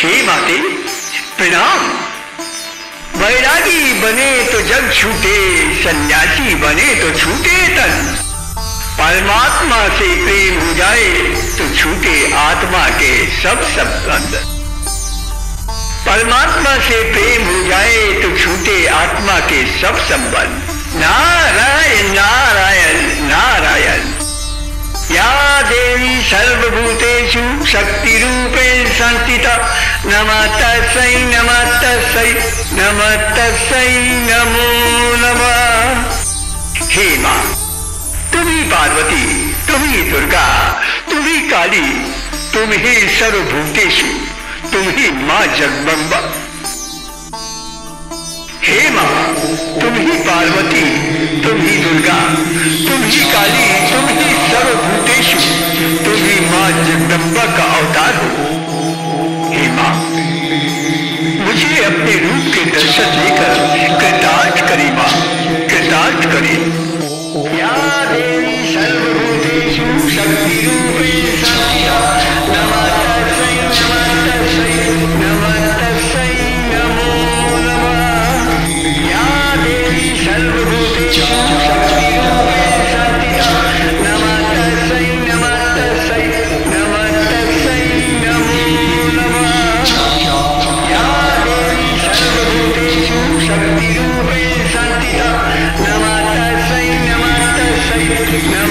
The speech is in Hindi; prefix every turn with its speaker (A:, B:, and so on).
A: हे माते प्रणाम। वैरागी बने तो जग छूटे, सन्यासी बने तो छूटे तन। परमात्मा से प्रेम हो जाए तो छूटे आत्मा के सब सब अंदर परमात्मा से प्रेम हो जाए तो छूटे आत्मा के सब संबंध। नारायण नारायण नारायण। या देवी सर्वभूतेषु शक्ति रूपे संस्थिता नम तस्मै नम तस्मै नम। तस्मै नमो नमः हे माँ, तुम ही पार्वती, तुम ही दुर्गा, तुम ही काली तुम ही सर्वभूतेषु तुम ही माँ जगदम्बा। हे माँ तुम ही पार्वती तुम ही दुर्गा तुम ही काली तुम ही
B: Now